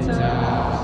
天骄。